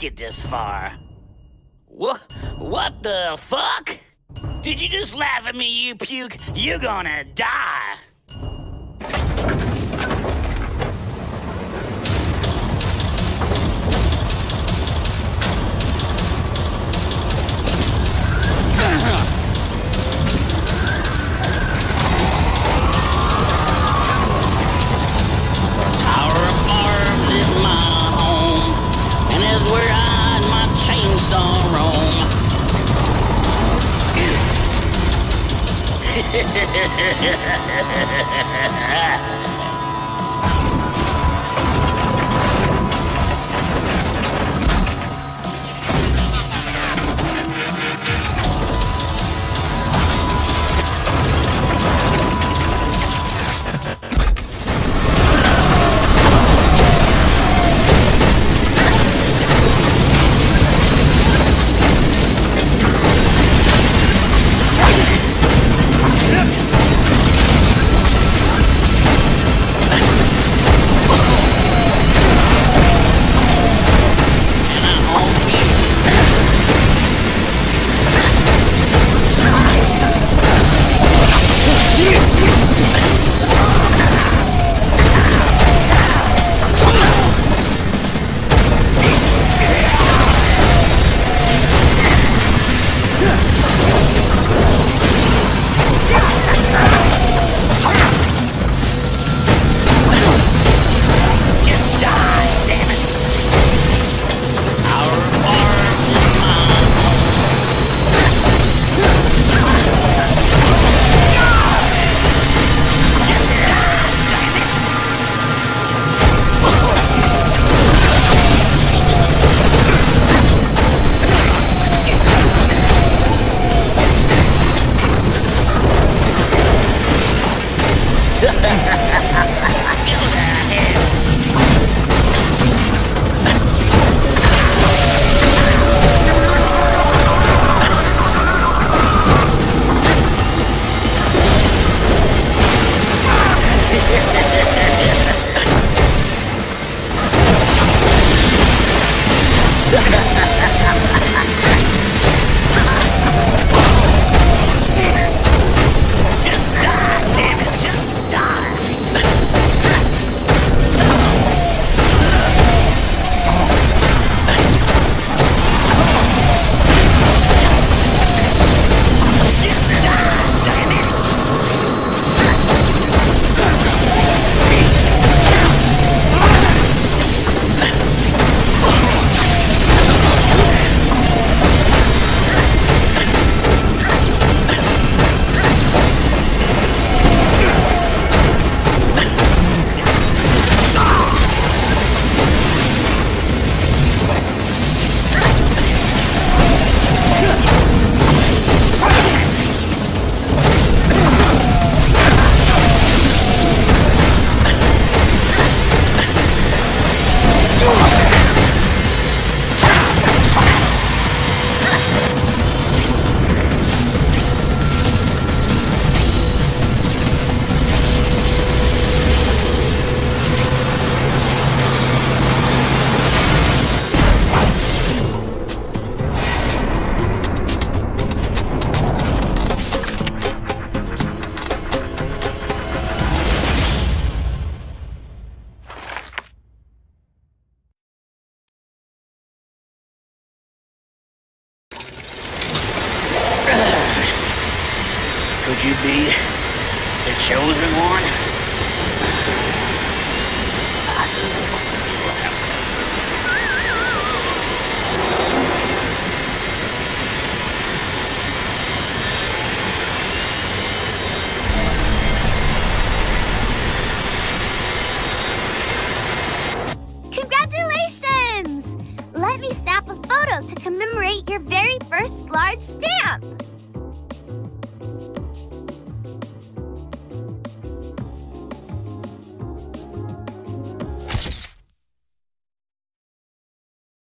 make it this far. What? What the fuck? Did you just laugh at me, you puke? You're gonna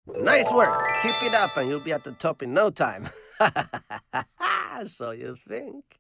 Nice work. Keep it up and you'll be at the top in no time. so you think?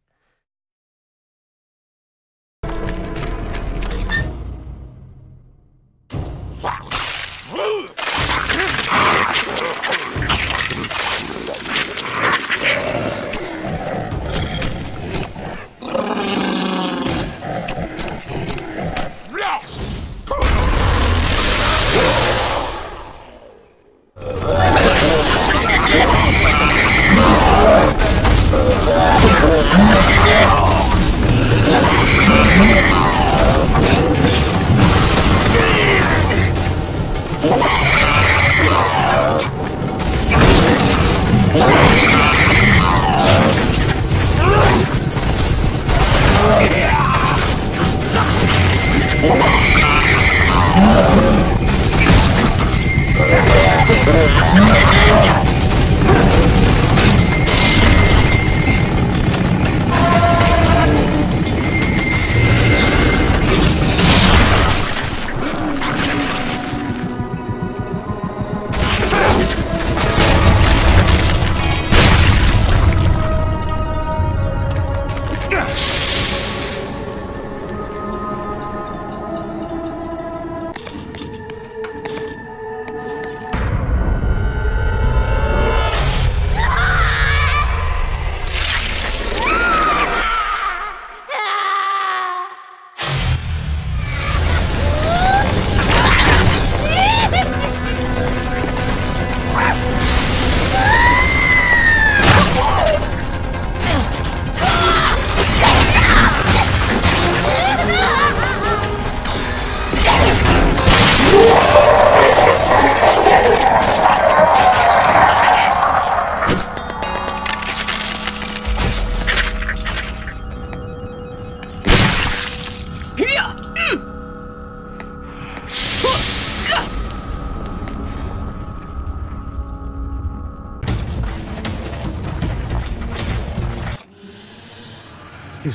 You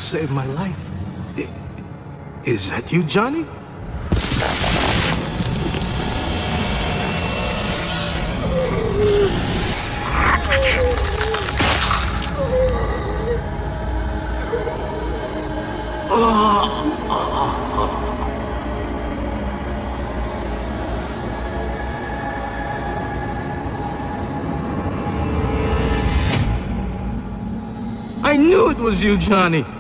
saved my life. Is that you, Johnny? I knew it was you, Johnny.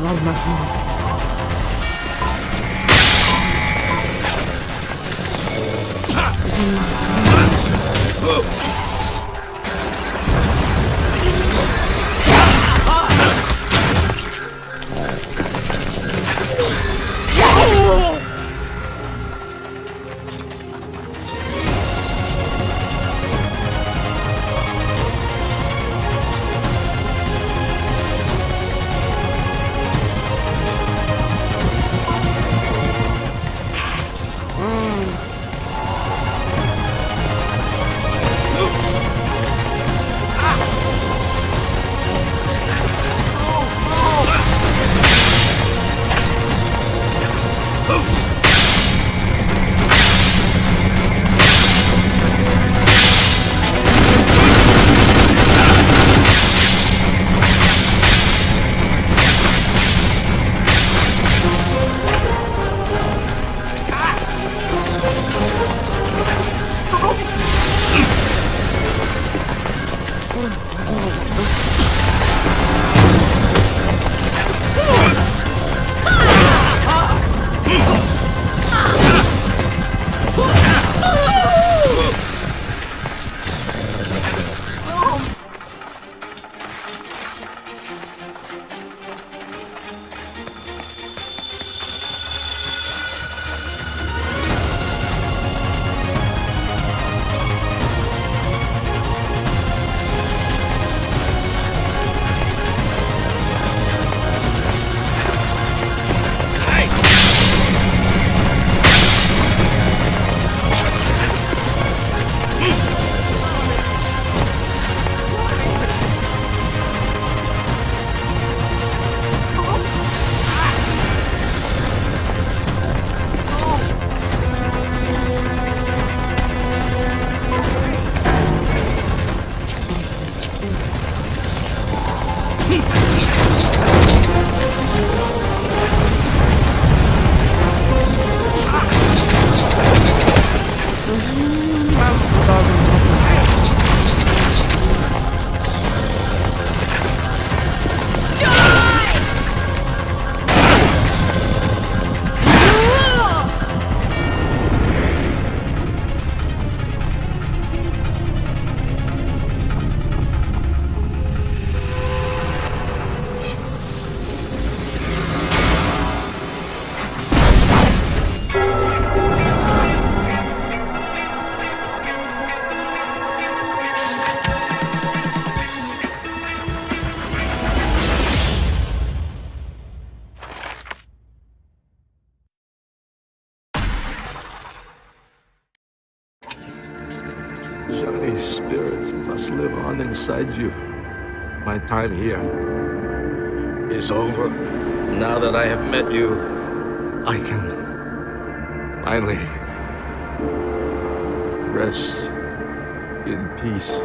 Johnny's you. My time here is over. Now that I have met you, I can finally rest in peace.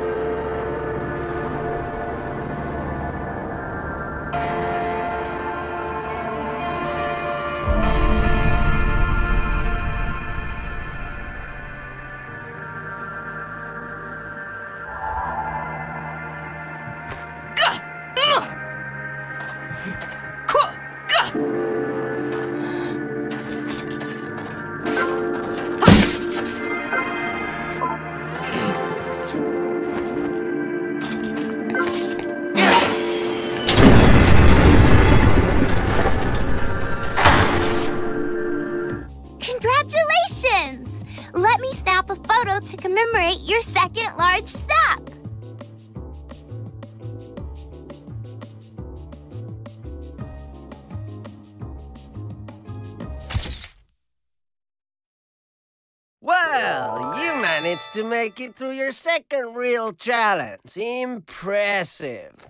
Make it through your second real challenge. Impressive.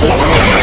Yeah.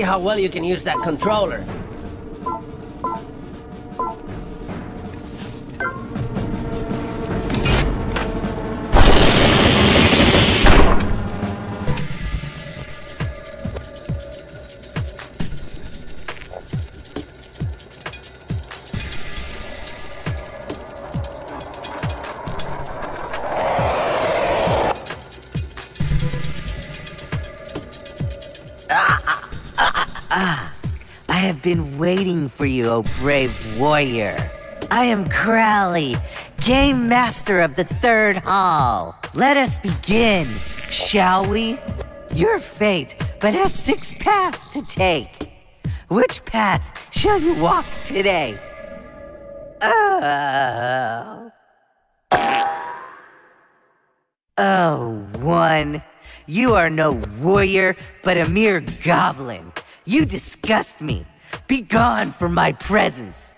See how well you can use that controller. Been waiting for you, O brave warrior. I am Crowley, Game Master of the Third Hall. Let us begin, shall we? Your fate but has six paths to take. Which path shall you walk today? Oh. Oh, one. You are no warrior, but a mere goblin. You disgust me. Be gone from my presence!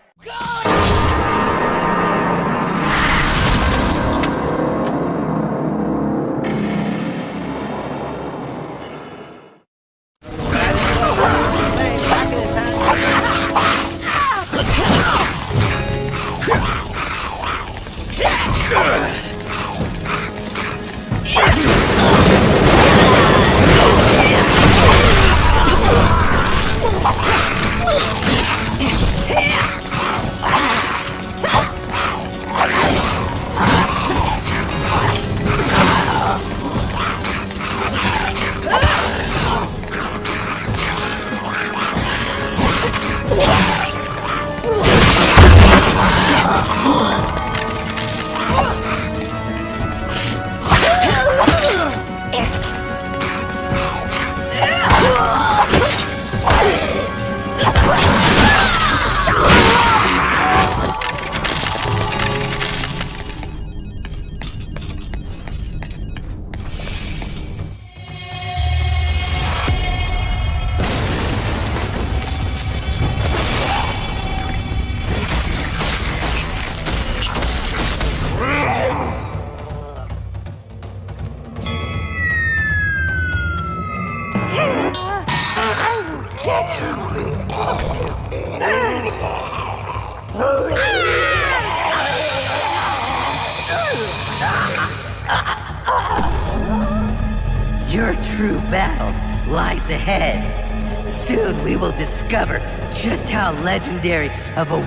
of a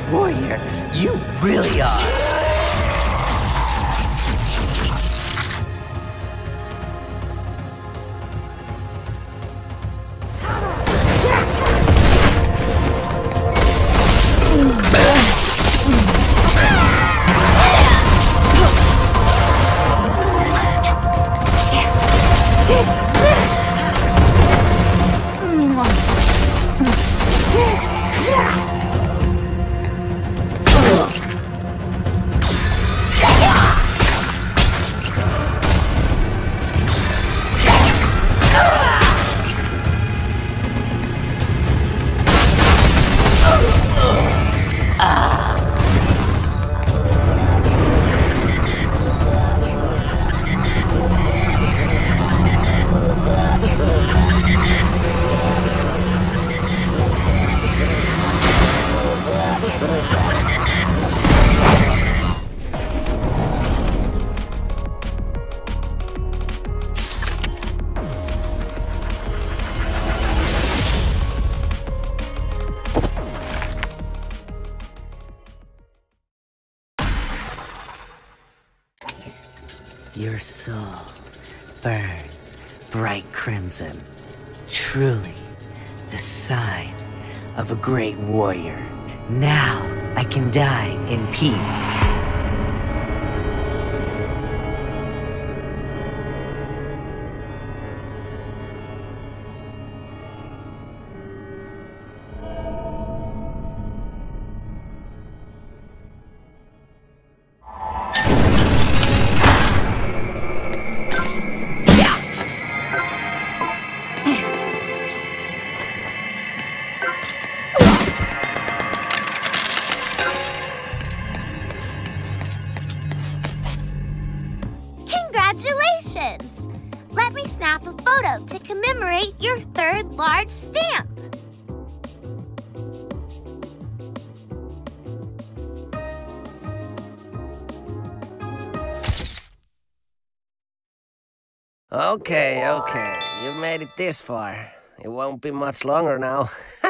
Okay, okay. You've made it this far. It won't be much longer now.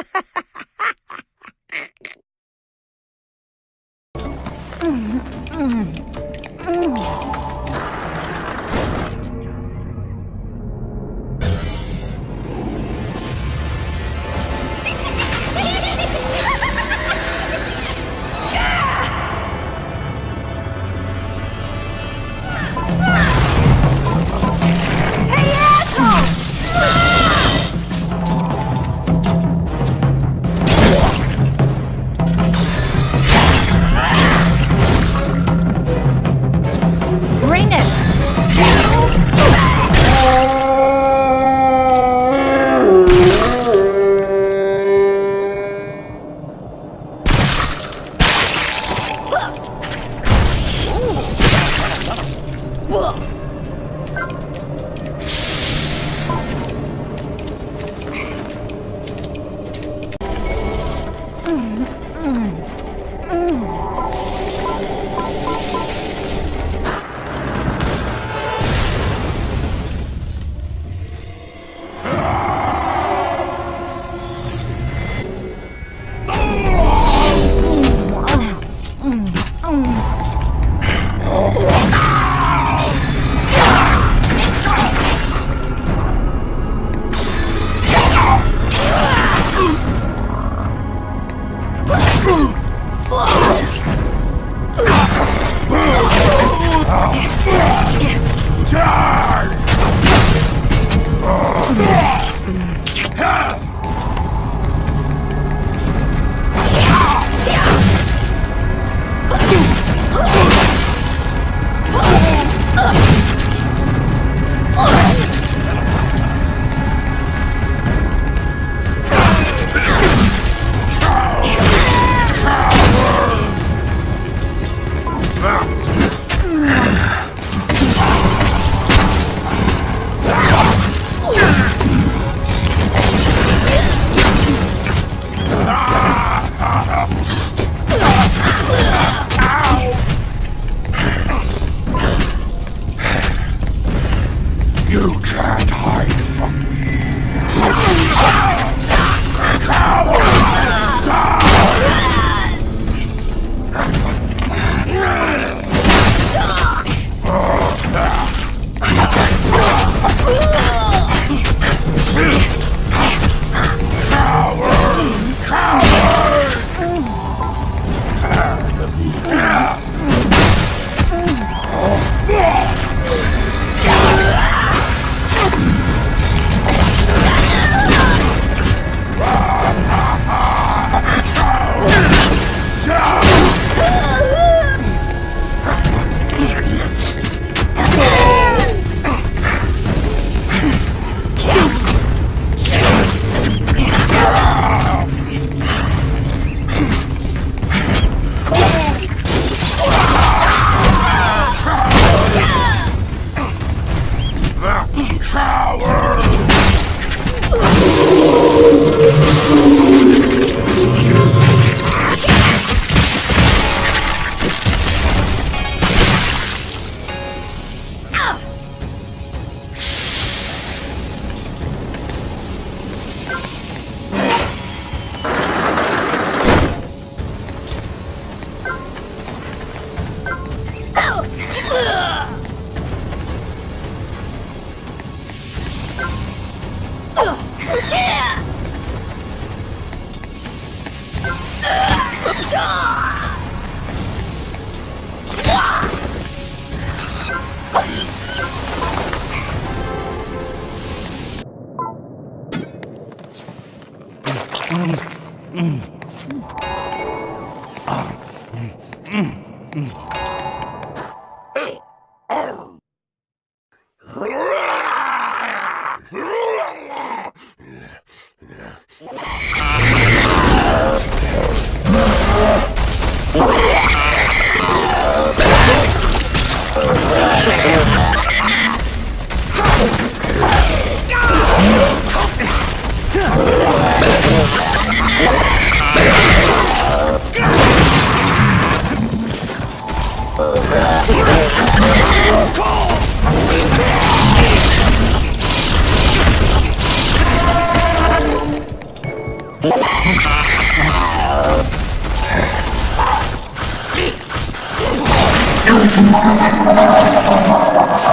ハハハハ!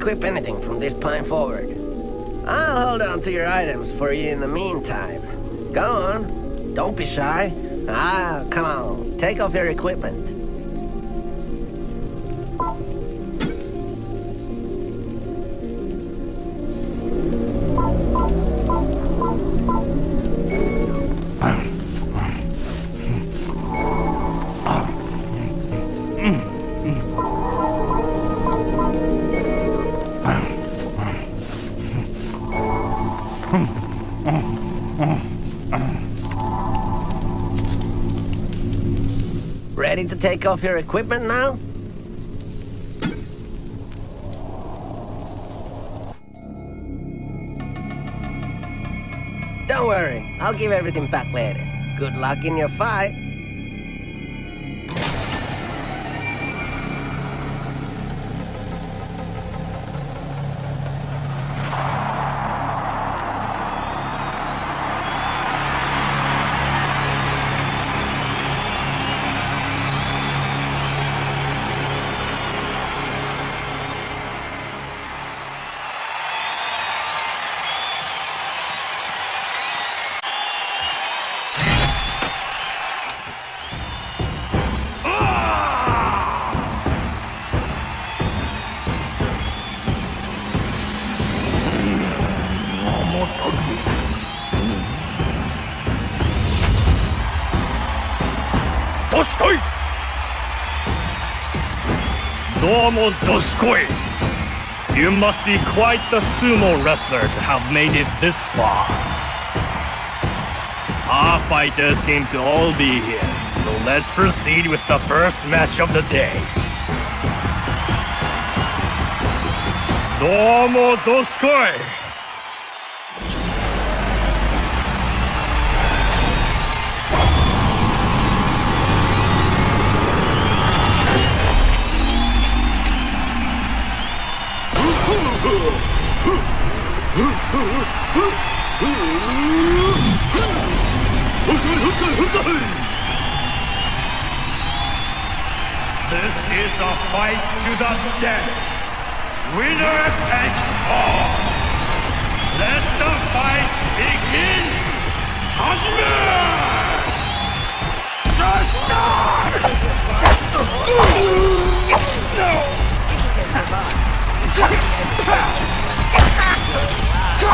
Equip anything from this point forward. I'll hold on to your items for you in the meantime. Go on. Don't be shy. Ah, come on. Take off your equipment. Take off your equipment now? Don't worry, I'll give everything back later. Good luck in your fight. Doskoi! どうもどすこい You must be quite the sumo wrestler to have made it this far. Our fighters seem to all be here, so let's proceed with the first match of the day. どうもどすこい This is a fight to the death. Winner takes all. Let the fight begin. Hajime! We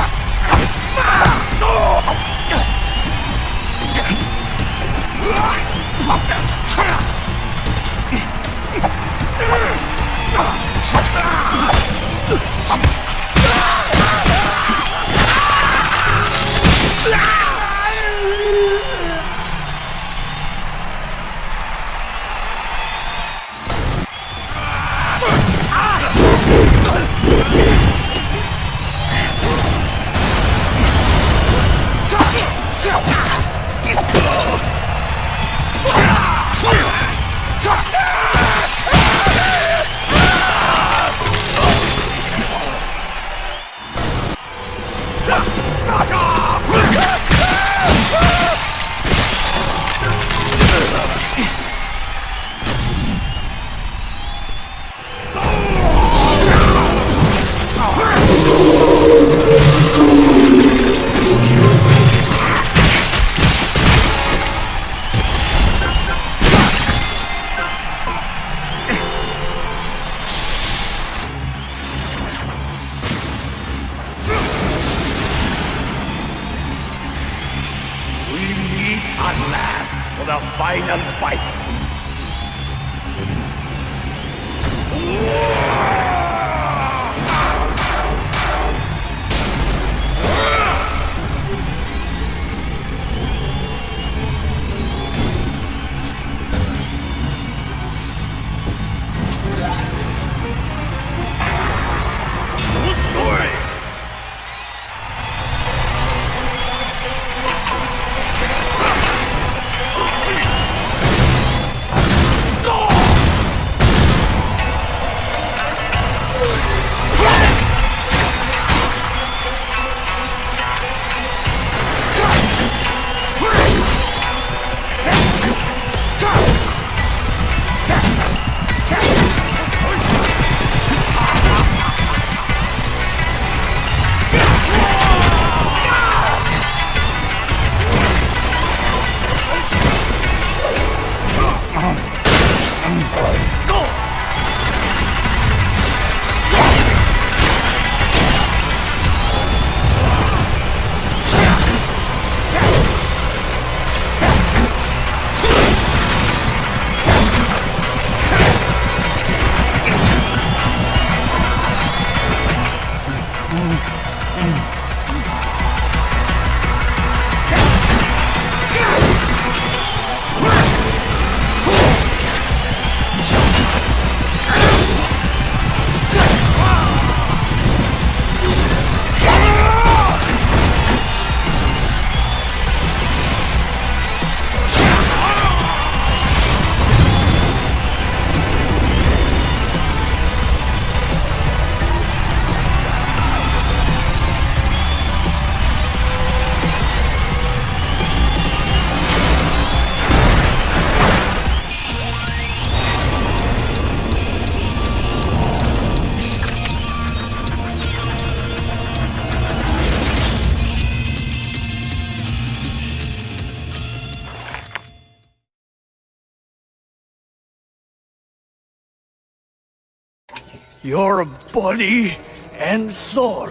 Your body and soul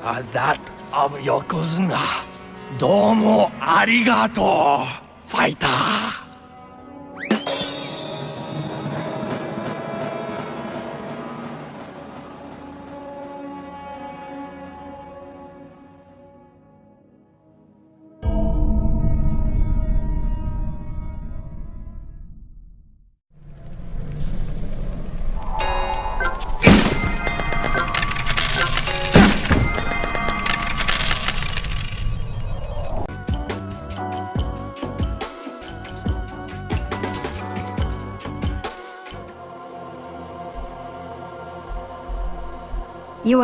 are that of Yokozuna. Domo arigato, fighter.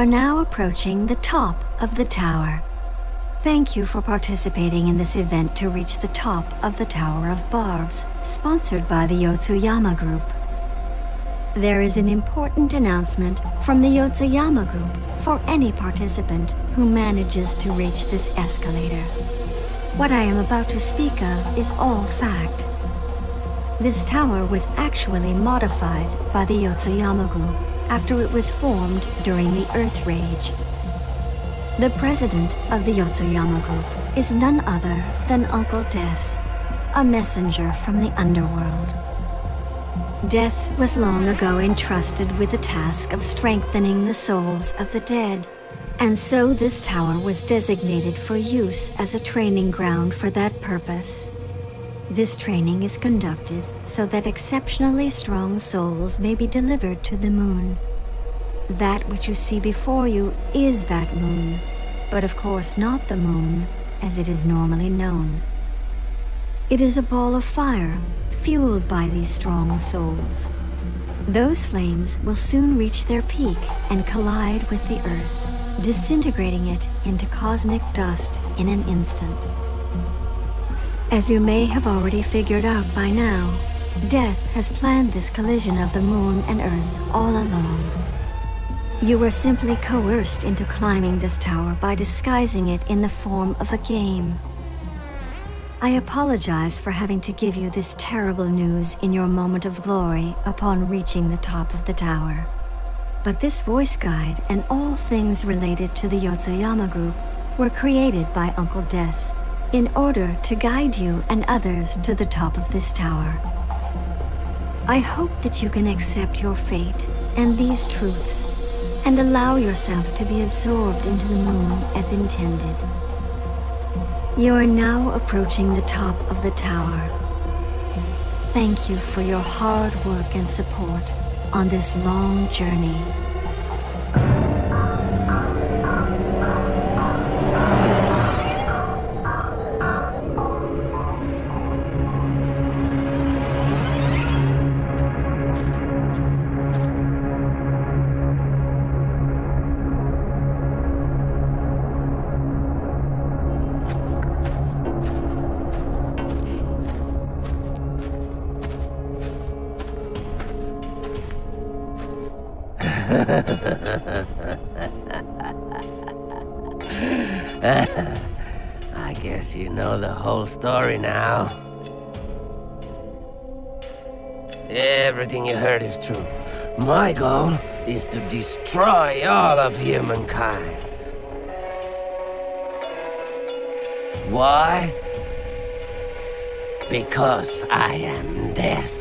Are now approaching the top of the tower. Thank you for participating in this event to reach the top of the Tower of Barbs, sponsored by the Yotsuyama Group. There is an important announcement from the Yotsuyama Group for any participant who manages to reach this escalator. What I am about to speak of is all fact. This tower was actually modified by the Yotsuyama Group after it was formed during the Earth Rage. The president of the Yotsuyama Group is none other than Uncle Death, a messenger from the underworld. Death was long ago entrusted with the task of strengthening the souls of the dead, and so this tower was designated for use as a training ground for that purpose. This training is conducted so that exceptionally strong souls may be delivered to the moon. That which you see before you is that moon, but of course not the moon as it is normally known. It is a ball of fire, fueled by these strong souls. Those flames will soon reach their peak and collide with the Earth, disintegrating it into cosmic dust in an instant. As you may have already figured out by now, Death has planned this collision of the moon and Earth all along. You were simply coerced into climbing this tower by disguising it in the form of a game. I apologize for having to give you this terrible news in your moment of glory upon reaching the top of the tower. But this voice guide and all things related to the Yotsuyama group were created by Uncle Death in order to guide you and others to the top of this tower. I hope that you can accept your fate and these truths and allow yourself to be absorbed into the moon as intended. You are now approaching the top of the tower. Thank you for your hard work and support on this long journey. Story now. Everything you heard is true. My goal is to destroy all of humankind. Why? Because I am death.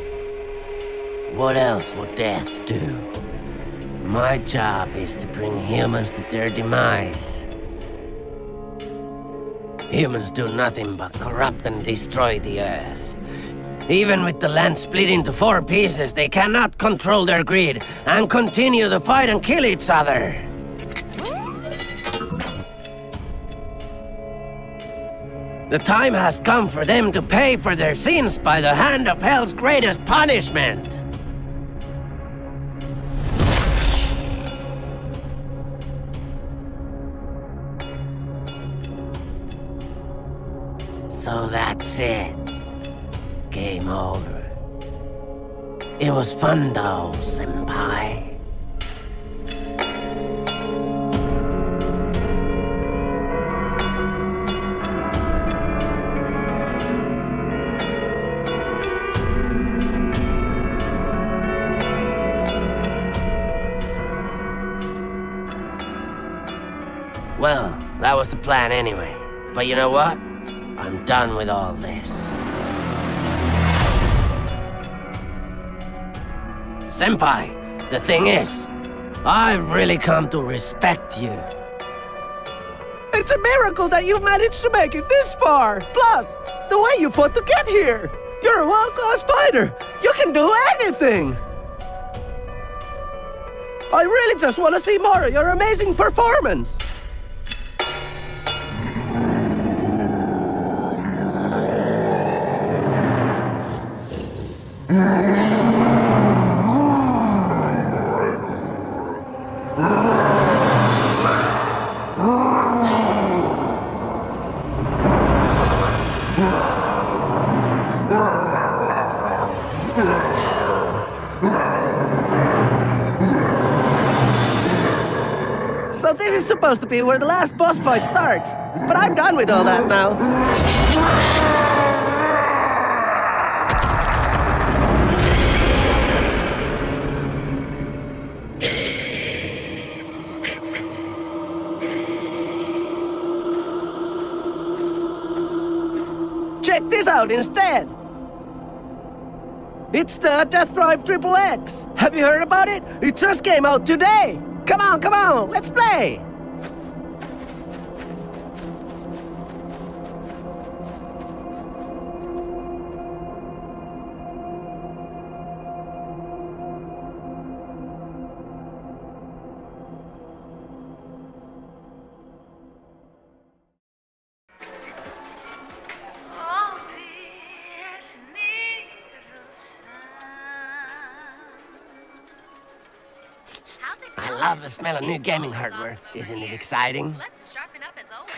What else would death do? My job is to bring humans to their demise. Humans do nothing but corrupt and destroy the earth. Even with the land split into four pieces, they cannot control their greed and continue to fight and kill each other. The time has come for them to pay for their sins by the hand of Hell's greatest punishment. It was fun though, Senpai. Well, that was the plan anyway. But you know what? I'm done with all this. Senpai, the thing is, I've really come to respect you. It's a miracle that you've managed to make it this far. Plus, the way you fought to get here. You're a world-class fighter. You can do anything. I really just want to see more of your amazing performance. Supposed to be where the last boss fight starts. But I'm done with all that now. Check this out instead. It's the Death Drive Triple X. Have you heard about it? It just came out today. Come on, come on, let's play. Love the smell of new gaming hardware. Isn't it exciting? Let's sharpen up as always.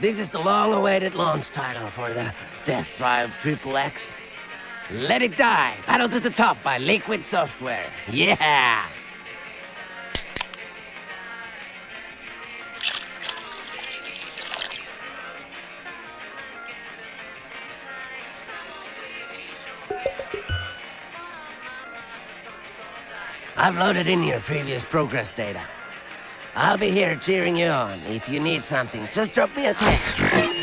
This is the long-awaited launch title for the Death Drive Triple X. Let It Die, Battle to the Top by Liquid Software. Yeah! I've loaded in your previous progress data. I'll be here cheering you on. If you need something, just drop me a text.